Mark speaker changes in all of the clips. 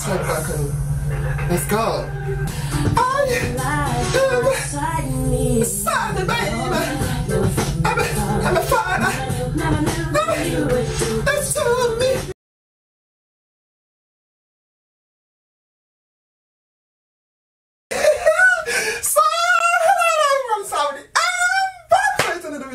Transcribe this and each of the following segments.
Speaker 1: side back and let's go. I am sad, baby. I'm a, I'm a father. That's to me.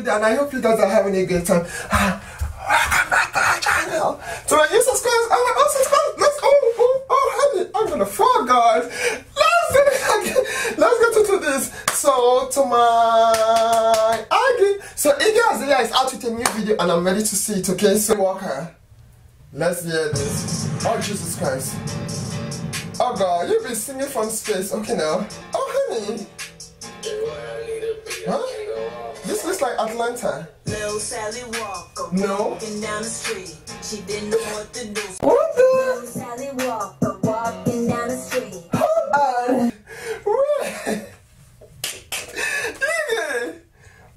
Speaker 1: And I hope you guys are having a good time. Ah, Welcome back to our channel. To my new subscribers, and my old subscribers. Let's oh, oh, oh, honey, I'm gonna fall, guys. Let's. Let's get into this. So, to my Aggie. So, Iggy Azalea is out with a new video, and I'm ready to see it. Okay, so Walker, let's hear this. Oh Jesus Christ. Oh God, you've been singing from space. Okay now. Oh honey. Huh? This looks like Atlanta.
Speaker 2: Little Sally Walker
Speaker 1: No.
Speaker 2: walking down the street. She didn't know what to do.
Speaker 1: What the?
Speaker 2: Little Sally Walker walking down the street.
Speaker 1: Hold on. Wait. Nigga.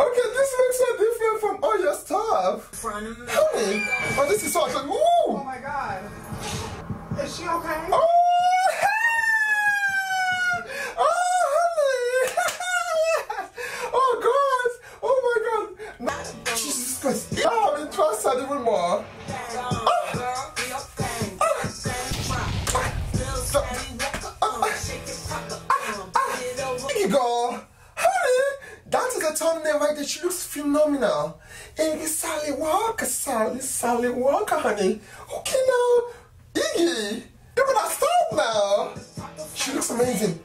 Speaker 1: Okay, this looks so different from all your stuff.
Speaker 2: In front of me.
Speaker 1: Honey. Oh, this is so like,
Speaker 3: Oh my god. Is she okay?
Speaker 1: Oh. Oh, honey. oh, God. Oh, my God. Jesus Christ. Oh, I'm interested even more.
Speaker 2: Girl, do your thing. Thing, rock. Little Sally Walker, shake it, pop it, put it over.
Speaker 1: There you go. Honey, that is a thumbnail right there. She looks phenomenal. Iggy Sally Walker, Sally, Sally Walker, honey. Okay now. Iggy, you better stop now. She looks amazing.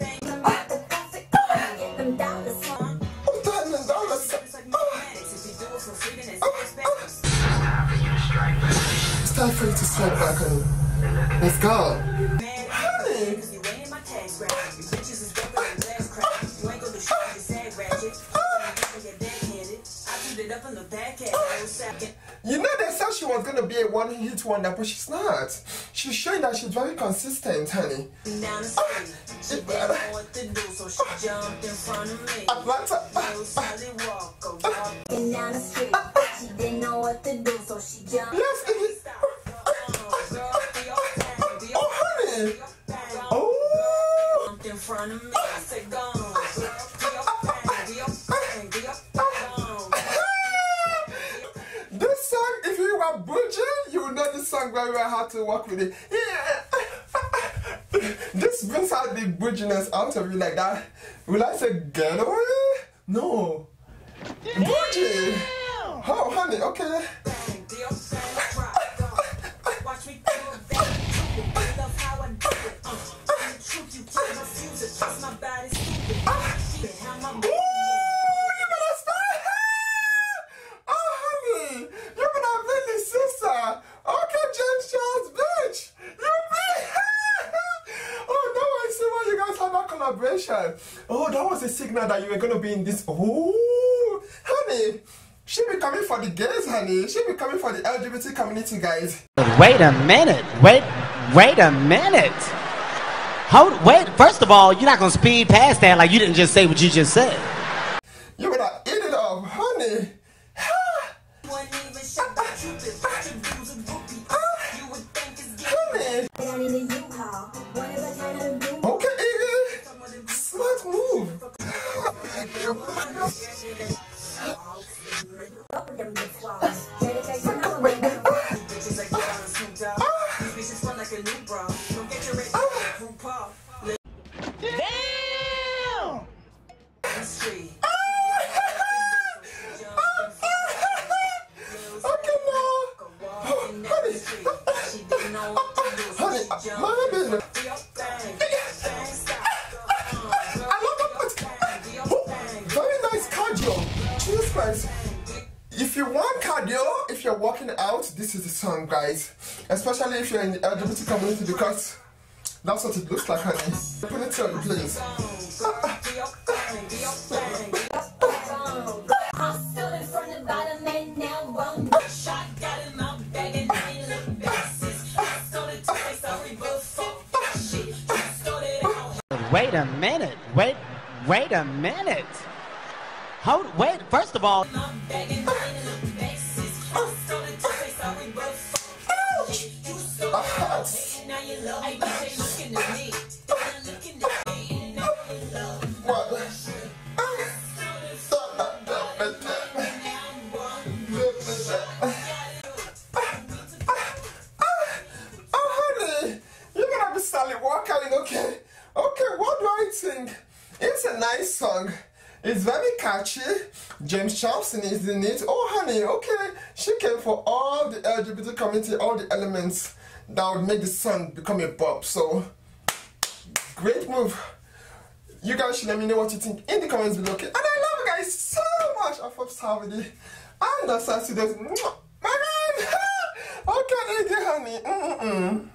Speaker 2: Dollars. It's
Speaker 1: time for you to strike back, honey. Let's go.
Speaker 2: Backhand.
Speaker 1: You know, they said she was going to be a one hit wonder, but she's not. She's showing that she's very consistent, honey.
Speaker 2: down the ah, street. She didn't know what to do, so she ah, jumped in front of me.
Speaker 1: Ah, Atlanta.
Speaker 2: Little Sally Walker down the street. She didn't know what to do, so she jumped.
Speaker 1: Yes, Iggy.
Speaker 2: Girl, do your thing, do your
Speaker 1: Oh, honey. Oh.
Speaker 2: Jumped in front of me.
Speaker 1: If you know this song very well how to work with it. Yeah. this brings out the Bujiness out of you like that. Will I say getaway? No. Buji. Oh, honey, okay.
Speaker 2: Watch me do it, love how I do it. Uh, the truth, you can't refuse it. Trust my body stupid. Shit, how my
Speaker 1: Ooh, you better stop. Oh, honey, you better play the sister. Okay, James Charles, bitch. You bitch. oh, now I see why you guys have a collaboration. Oh, that was a signal that you were going to be in this. Oh, honey. She be coming for the gays, honey. She be coming for the LGBT community, guys.
Speaker 4: Wait a minute. Wait, wait a minute. Hold, wait. First of all, you're not gonna speed past that like you didn't just say what you just said.
Speaker 1: You better move.
Speaker 2: Bitches like Donna and
Speaker 1: If you want cardio, if you're working out, this is the song, guys. Especially if you're in the LGBT community because that's what it looks like, honey. Put it on, please.
Speaker 4: Wait a minute. Wait, wait a minute. Hold, wait. First of all,
Speaker 1: Walker, oh, okay? Okay, what do? It's a nice song. It's very catchy. James Thompson is in it. Oh, honey, okay. She came for all the LGBT community, all the elements that would make the song become a pop. So, great move. You guys should let me know what you think in the comments below. Okay? And I love you guys so much. I hope Saturday. And that's us. My man. okay, honey. Mm-mm.